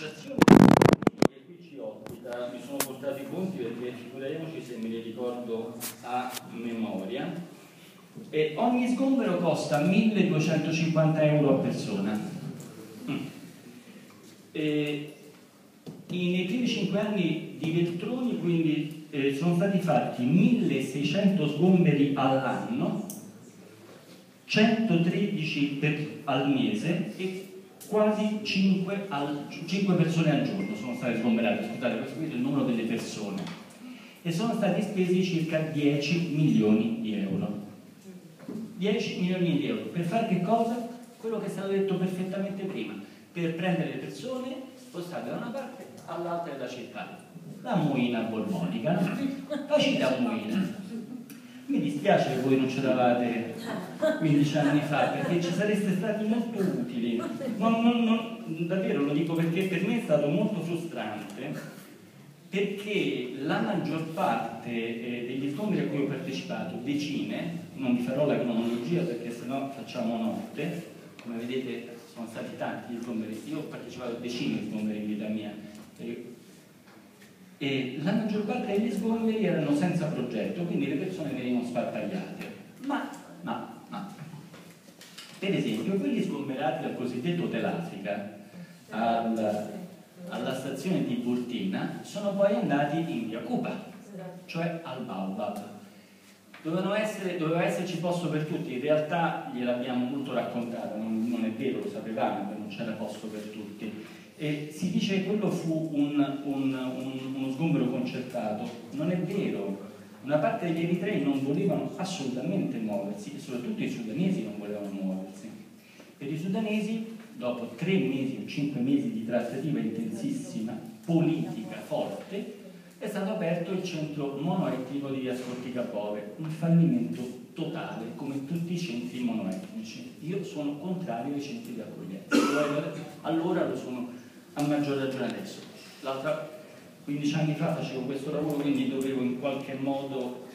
l'associazione che qui ci ospita, mi sono portato i conti perché figuriamoci se me li ricordo a memoria, e ogni sgombero costa 1250 euro a persona. Mm. E nei primi 5 anni di Veltroni quindi eh, sono stati fatti 1600 sgomberi all'anno 113 per, al mese e quasi 5, al, 5, persone al giorno sono state sgomberate, scusate, questo è il numero delle persone, e sono stati spesi circa 10 milioni di euro. 10 milioni di euro per fare che cosa? Quello che è stato detto perfettamente prima, per prendere le persone, spostarle da una parte all'altra della città. La muina borbonica, la città muina mi dispiace che voi non c'eravate 15 anni fa perché ci sareste stati molto utili. Non, non, non, davvero lo dico perché per me è stato molto frustrante perché la maggior parte eh, degli scontri a cui ho partecipato, decine, non vi farò la cronologia perché sennò facciamo notte, come vedete sono stati tanti gli scontri, io ho partecipato a decine di scontri in vita mia, e la maggior parte degli sgomberi erano senza progetto, quindi le persone venivano sparpagliate. Ma, ma, ma, per esempio, quelli sgomberati dal cosiddetto Hotel Africa al, alla stazione di Burtina sono poi andati in via Cuba, cioè al Baobab. Dovevano essere, doveva esserci posto per tutti, in realtà gliel'abbiamo molto raccontato, non, non è vero, lo sapevamo che non c'era posto per tutti e si dice che quello fu un, un, un, uno sgombero concertato. Non è vero. Una parte degli eritrei non volevano assolutamente muoversi e soprattutto i sudanesi non volevano muoversi. Per i sudanesi, dopo tre mesi o cinque mesi di trattativa intensissima, politica, forte, è stato aperto il centro monoetnico di Ascoltica Bove, un fallimento totale come tutti i centri monoetnici. Io sono contrario ai centri di accoglienza, allora lo sono a maggior ragione adesso. L'altra, 15 anni fa facevo questo lavoro, quindi dovevo in qualche modo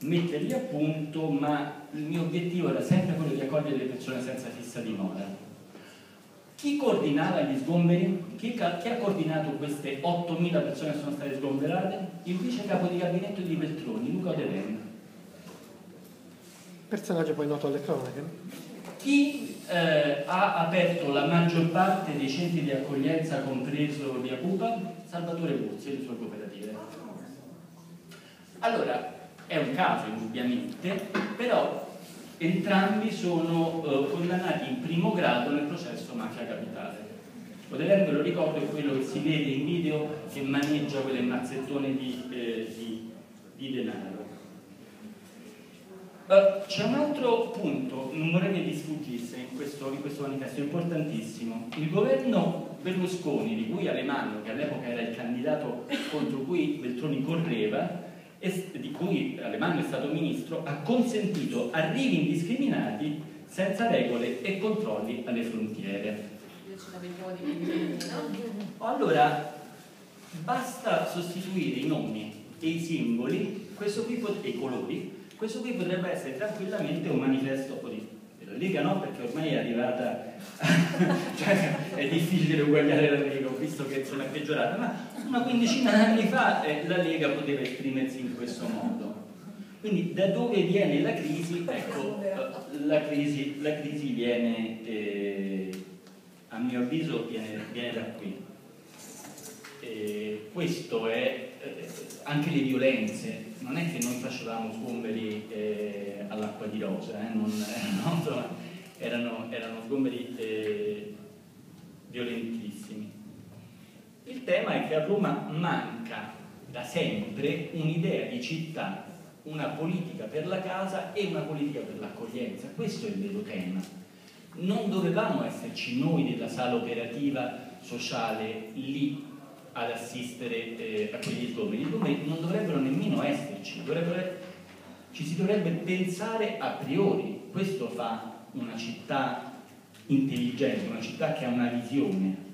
metterli a punto, ma il mio obiettivo era sempre quello di accogliere le persone senza fissa dimora. Chi coordinava gli sgomberi? Chi, chi ha coordinato queste 8.000 persone che sono state sgomberate? Il vice capo di gabinetto di Veltroni, Luca De Personaggio poi noto alle cronache. Chi eh, ha aperto la maggior parte dei centri di accoglienza, compreso via Cuba? Salvatore Buzzi e le sue cooperative. Allora, è un caso indubbiamente, però entrambi sono eh, condannati in primo grado nel processo mafia capitale. Odeler, ve lo ricordo, è quello che si vede in video che maneggia quelle mazzettone di, eh, di, di denaro. Uh, C'è un altro punto, non vorrei che vi sfuggisse in questo, in questo, manifesto, importantissimo. Il governo Berlusconi, di cui Alemanno, che all'epoca era il candidato contro cui Beltroni correva, e di cui Alemanno è stato ministro, ha consentito arrivi indiscriminati senza regole e controlli alle frontiere. Allora, basta sostituire i nomi e i simboli, questo qui e i colori, questo qui potrebbe essere tranquillamente un manifesto della Lega no, perché ormai è arrivata, cioè è difficile uguagliare la Lega, visto che insomma è peggiorata, ma una quindicina di anni fa eh, la Lega poteva esprimersi in questo modo. Quindi da dove viene la crisi? Ecco, eh, la crisi, la crisi viene, eh, a mio avviso, viene, viene da qui. E questo è eh, anche le violenze, non è che noi facevamo sgomberi eh, all'acqua di rosa, eh, non, no, insomma, erano, erano, sgomberi eh, violentissimi. Il tema è che a Roma manca da sempre un'idea di città, una politica per la casa e una politica per l'accoglienza. Questo è il vero tema. Non dovevamo esserci noi della sala operativa sociale lì ad assistere eh, a quegli sgomberi. Gli sgomberi non dovrebbero nemmeno esserci, ci si dovrebbe pensare a priori. Questo fa una città intelligente, una città che ha una visione.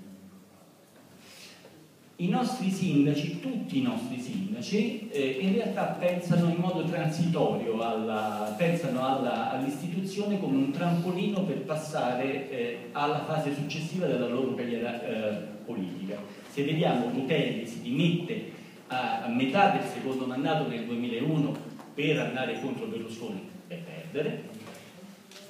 i nostri sindaci, tutti i nostri sindaci, eh, in realtà pensano in modo transitorio, alla, pensano all'istituzione come un trampolino per passare eh, alla fase successiva della loro carriera eh, politica. Se vediamo Rutelli si dimette a, metà del secondo mandato nel 2001 per andare contro Berlusconi e perdere,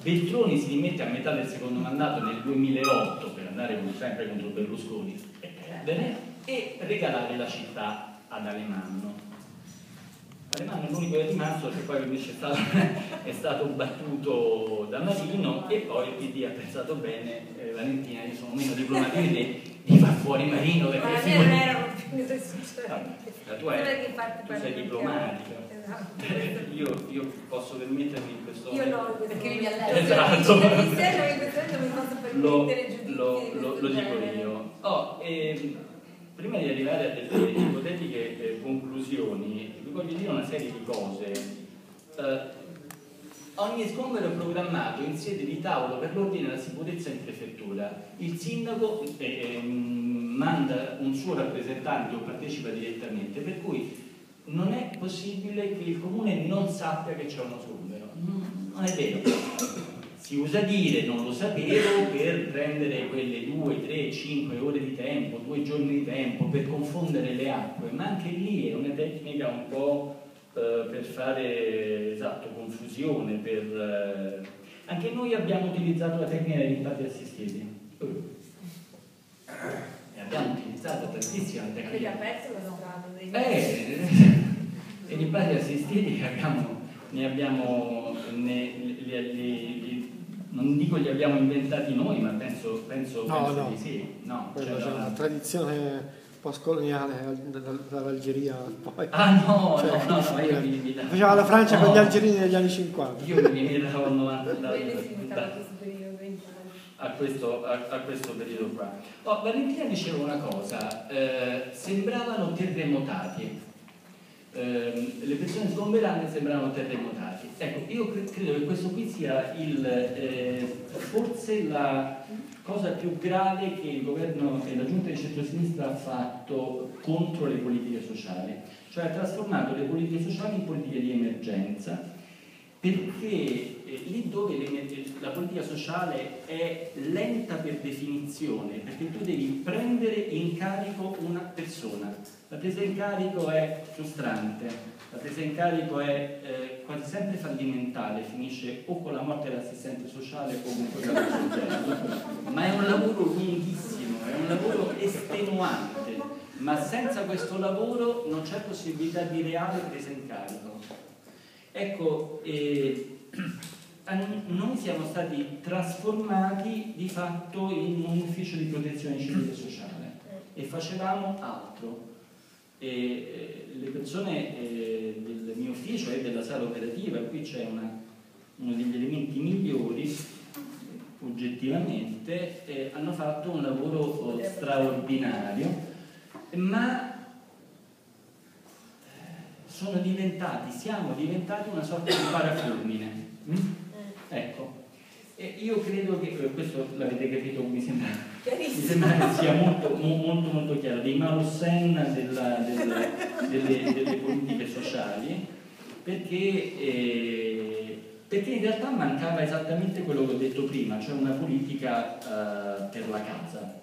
Veltroni si dimette a metà del secondo mandato nel 2008 per andare sempre contro Berlusconi e perdere, e regalare la città ad Alemanno. Alemanno è l'unico rimasto che poi invece è stato, è stato, battuto da Marino e poi il PD ha pensato bene, eh, Valentina, io sono meno diplomatico di te, di far fuori Marino perché Ma si non erano più la tua è, tu sei diplomatica. Esatto. io, io, posso permettermi in questo Io no, perché mi allego. Esatto. In questo momento mi posso permettere lo, lo, lo, lo dico io. Oh, eh, prima di arrivare a delle ipotetiche eh, conclusioni, vi voglio dire una serie di cose. Eh, ogni sgombero è programmato in sede di tavolo per l'ordine e la sicurezza in prefettura. Il sindaco eh, ehm, manda un suo rappresentante o partecipa direttamente, per cui non è possibile che il comune non sappia che c'è uno sgombero. Non è vero si usa dire non lo sapevo per prendere quelle due, tre, cinque ore di tempo, due giorni di tempo per confondere le acque, ma anche lì è una tecnica un po' eh, per fare esatto, confusione. Per, eh... Anche noi abbiamo utilizzato la tecnica dei rimpatri assistiti. E abbiamo utilizzato tantissimo la tecnica. Perché ha perso la strada. Eh, i rimpatri assistiti abbiamo, ne abbiamo ne, li, li, li, non dico li abbiamo inventati noi, ma penso, penso, no, penso no. di sì. No, c'è una, una tradizione postcoloniale dall'Algeria poi. Ah no, cioè, no, no, no, io mi, mi Faceva la Francia no, con gli algerini negli anni 50. Io mi imitavo al 90 da, da, a, questo, a, a questo periodo qua. Oh, Valentina diceva una cosa, eh, sembravano terremotati eh, le persone sgomberate sembrano terremotati. Ecco, io credo che questo qui sia il, eh, forse la cosa più grave che il governo e la giunta di centrosinistra ha fatto contro le politiche sociali, cioè ha trasformato le politiche sociali in politiche di emergenza perché eh, lì dove la politica sociale è lenta per definizione, perché tu devi prendere in carico una persona, la presa in carico è frustrante, la presa in carico è eh, quasi sempre fallimentare, finisce o con la morte dell'assistente sociale o con quella del soggetto, ma è un lavoro lunghissimo, è un lavoro estenuante, ma senza questo lavoro non c'è possibilità di reale presa in carico. Ecco, eh, noi siamo stati trasformati di fatto in un ufficio di protezione civile e sociale e facevamo altro. E, eh, le persone eh, del mio ufficio e della sala operativa, qui c'è una, uno degli elementi migliori oggettivamente, eh, hanno fatto un lavoro oh, straordinario, ma sono diventati, siamo diventati una sorta di parafulmine. E io credo che, eh, questo l'avete capito, mi sembra, mi sembra che sia molto, molto, molto chiaro, dei Malusen della, della, delle, delle, politiche sociali, perché, eh, perché, in realtà mancava esattamente quello che ho detto prima, cioè una politica uh, per la casa.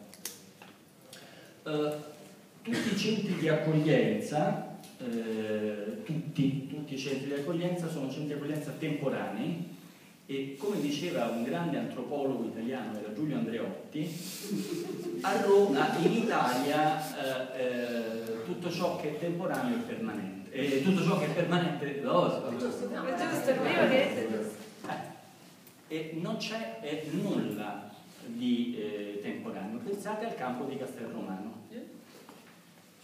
Uh, tutti i centri di accoglienza eh, tutti, tutti, i centri di accoglienza sono centri di accoglienza temporanei e come diceva un grande antropologo italiano, era Giulio Andreotti, a Roma, in Italia, eh, eh, tutto ciò che è temporaneo è permanente. E tutto ciò che è permanente... Giusto, no, giusto, prima che... E non c'è nulla di eh, temporaneo. Pensate al campo di Castelromano.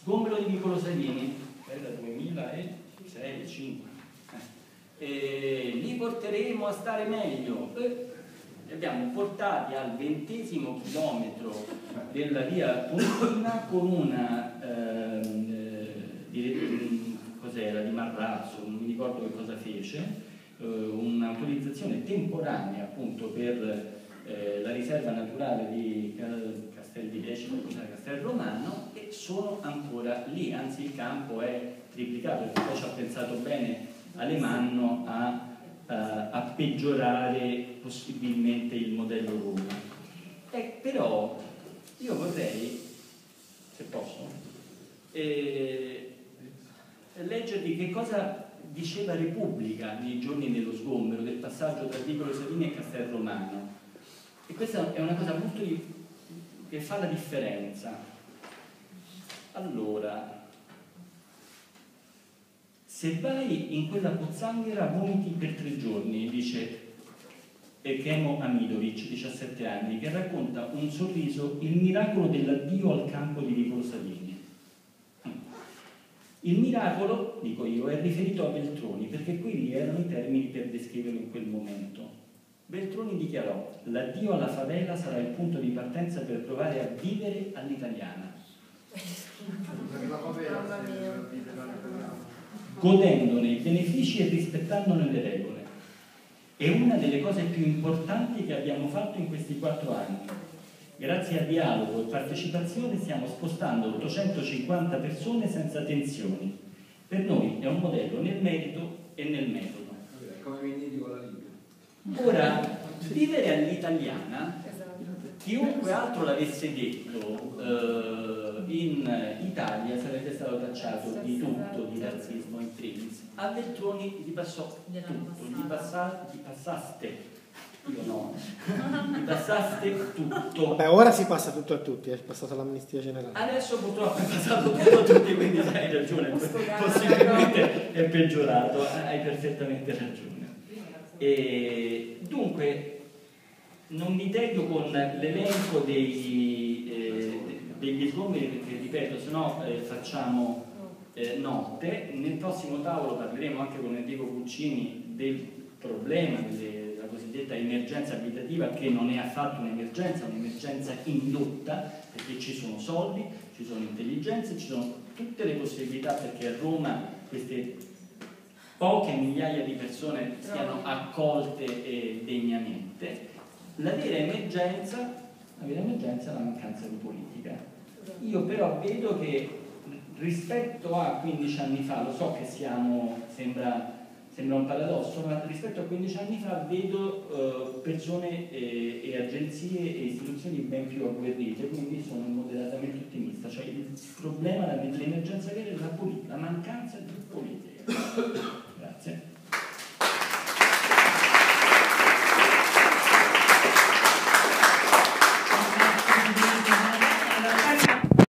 Sgombero di Niccolo Salini, era 2006-2005. Eh, li porteremo a stare meglio. Eh, li abbiamo portati al ventesimo chilometro della via Pontina con una ehm, eh, di, cos'era, di Marrazzo, non mi ricordo che cosa fece, eh, un'autorizzazione temporanea appunto per eh, la riserva naturale di Castel di Decimo, Castel Romano e sono ancora lì, anzi il campo è triplicato, perché poi ci ha pensato bene Alemanno a, uh, a peggiorare possibilmente il modello Roma. Eh, però io vorrei, se posso, eh, leggervi che cosa diceva Repubblica nei giorni dello sgombero, del passaggio tra Vicolo Savini e Castel Romano. E questa è una cosa molto che fa la differenza. Allora, se vai in quella pozzanghera vomiti per tre giorni, dice Kemo Amidovic, 17 anni, che racconta un sorriso, il miracolo dell'addio al campo di Vicolo Savini. Il miracolo, dico io, è riferito a Veltroni, perché quelli erano i termini per descriverlo in quel momento. Veltroni dichiarò, l'addio alla favela sarà il punto di partenza per provare a vivere all'italiana. Godendone i benefici e rispettandone le regole. È una delle cose più importanti che abbiamo fatto in questi quattro anni. Grazie a dialogo e partecipazione stiamo spostando 850 persone senza tensioni. Per noi è un modello nel merito e nel metodo. Come venire con la Libia. Ora, vivere all'italiana, chiunque altro l'avesse detto eh, in Italia sarebbe stato tacciato di tutto, di razzismo in primis. A Veltroni gli passò tutto, gli, passa, gli passaste io no, gli passaste tutto. Vabbè, ora si passa tutto a tutti, è passata l'amnistia generale. Adesso purtroppo è passato tutto a tutti, quindi hai ragione, possibilmente è peggiorato, hai perfettamente ragione. E dunque, non mi tedio con l'elenco degli, eh, degli sgomberi perché, ripeto, se no eh, facciamo eh, notte. Nel prossimo tavolo parleremo anche con Enrico Cuccini del problema delle cosiddetta emergenza abitativa che non è affatto un'emergenza, è un'emergenza indotta perché ci sono soldi, ci sono intelligenze, ci sono tutte le possibilità perché a Roma queste poche migliaia di persone siano accolte degnamente. La vera emergenza, la vera emergenza è la mancanza di politica. Io però vedo che rispetto a 15 anni fa, lo so che siamo, sembra Sembra un paradosso, ma rispetto a 15 anni fa vedo uh, persone e, e, agenzie e istituzioni ben più agguerrite, quindi sono moderatamente ottimista. Cioè il problema, l'emergenza vera è la, la mancanza